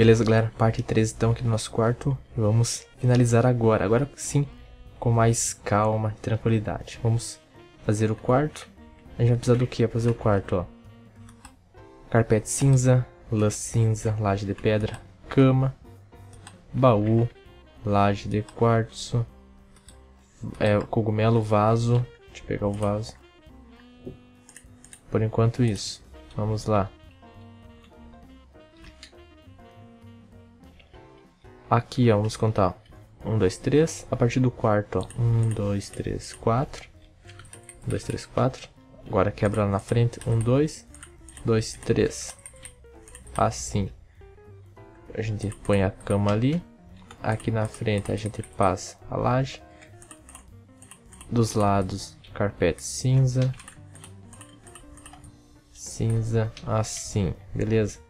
Beleza, galera? Parte 3 então aqui do nosso quarto. Vamos finalizar agora. Agora sim, com mais calma e tranquilidade. Vamos fazer o quarto. A gente vai precisar do que para fazer o quarto, ó? Carpete cinza, lã cinza, laje de pedra, cama, baú, laje de quartzo, é, cogumelo, vaso. Deixa eu pegar o vaso. Por enquanto isso. Vamos lá. Aqui, ó, vamos contar. 1, 2, 3. A partir do quarto, ó. 1, 2, 3, 4. 1, 2, 3, 4. Agora quebra lá na frente. 1, 2, 2, 3. Assim. A gente põe a cama ali. Aqui na frente a gente passa a laje. Dos lados, carpete cinza. Cinza, assim, beleza?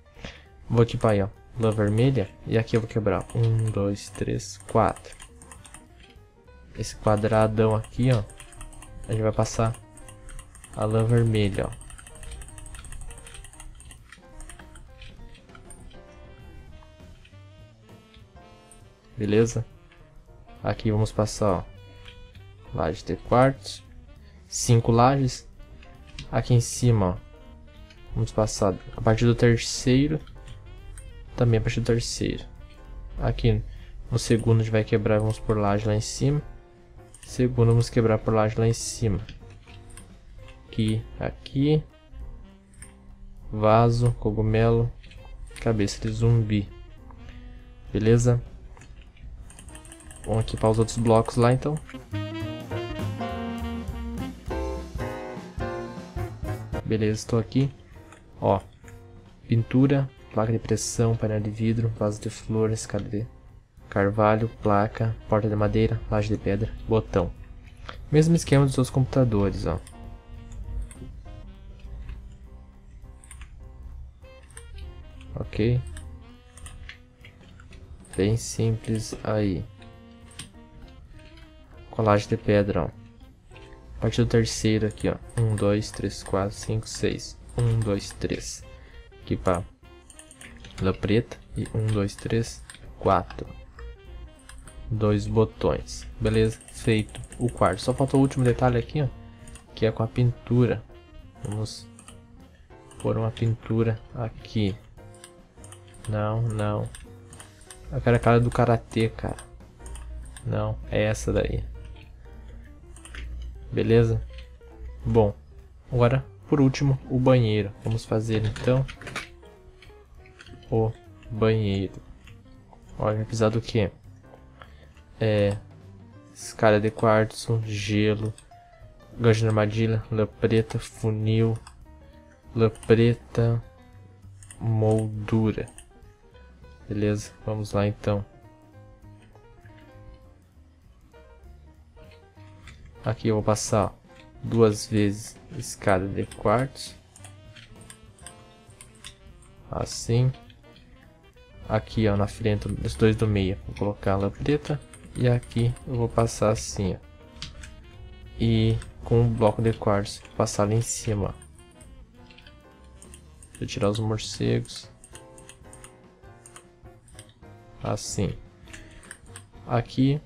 Vou equipar aí, ó lã vermelha. E aqui eu vou quebrar. Um, dois, três, quatro. Esse quadradão aqui, ó. A gente vai passar a lã vermelha, ó. Beleza? Aqui vamos passar, ó. Laje de quartos. Cinco lajes. Aqui em cima, ó. Vamos passar a partir do terceiro também a partir do terceiro. Aqui no segundo a gente vai quebrar, vamos por laje lá em cima. Segundo vamos quebrar por laje lá em cima. Aqui, aqui. Vaso, cogumelo, cabeça de zumbi. Beleza? Vamos equipar os outros blocos lá então. Beleza, estou aqui. Ó, pintura, placa de pressão, painel de vidro, vaso de flores, escada de carvalho, placa, porta de madeira, laje de pedra, botão. Mesmo esquema dos seus computadores, ó. Ok. Bem simples aí. Colagem de pedra, ó. A partir do terceiro aqui, ó. 1, 2, 3, 4, 5, 6. 1, 2, 3. Aqui lã preta e um, dois, três, quatro. Dois botões. Beleza, feito o quarto. Só faltou o último detalhe aqui, ó, que é com a pintura. Vamos pôr uma pintura aqui. Não, não. Eu quero a cara do karatê, cara. Não, é essa daí. Beleza? Bom, agora por último o banheiro. Vamos fazer então o banheiro. Olha, vai precisar do que? É. Escada de quartzo, gelo, gancho de armadilha, lã preta, funil, lã preta, moldura. Beleza, vamos lá então. Aqui eu vou passar duas vezes escada de quartzo. Assim. Aqui, ó, na frente dos dois do meio, vou colocar a lampreta. E aqui eu vou passar assim, ó. E com um bloco de quartzo, passar lá em cima. Deixa eu tirar os morcegos. Assim. Aqui,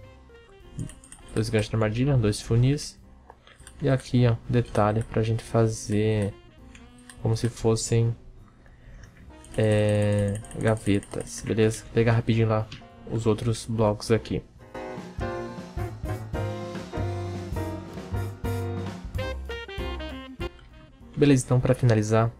dois ganchos de armadilha, dois funis. E aqui, ó, detalhe pra gente fazer como se fossem é, gavetas, beleza? Vou pegar rapidinho lá os outros blocos aqui. Beleza, então para finalizar,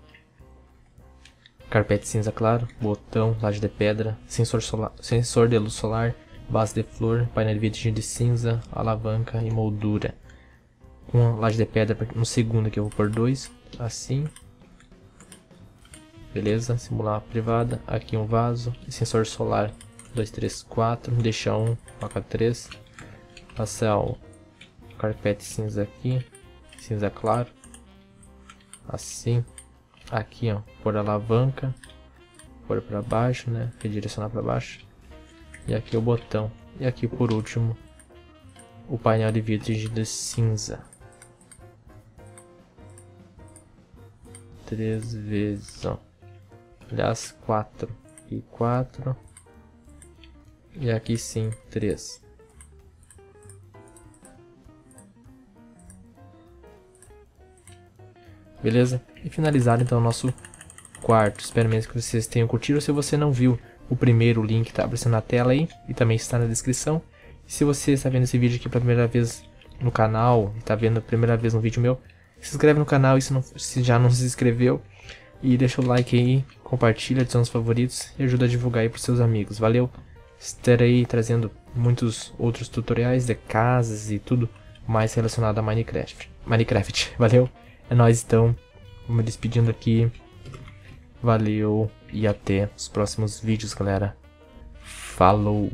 carpete cinza claro, botão, laje de pedra, sensor, solar, sensor de luz solar, base de flor, painel vidro de cinza, alavanca e moldura. Com laje de pedra no segundo que eu vou por dois, assim, beleza? Simular privada, aqui um vaso, sensor solar. 2, 3, 4, deixar um, placa 3, passar o carpete cinza aqui, cinza claro, assim, aqui ó, por alavanca, por para baixo, né, redirecionar para baixo, e aqui o botão, e aqui por último, o painel de vidro de cinza. Três vezes, ó aliás 4 Aqui 4. E aqui sim, 3. Beleza? E finalizado então o nosso quarto. Espero mesmo que vocês tenham curtido. Se você não viu o primeiro link está aparecendo na tela aí e também está na descrição. E se você está vendo esse vídeo aqui pela primeira vez no canal, está vendo a primeira vez um vídeo meu, se inscreve no canal se, não, se já não se inscreveu. E deixa o like aí, compartilha, adiciona os favoritos e ajuda a divulgar aí para seus amigos. Valeu! Estarei trazendo muitos outros tutoriais de casas e tudo mais relacionado a Minecraft. Minecraft, valeu! É nóis então, vou me despedindo aqui. Valeu e até os próximos vídeos, galera. Falou!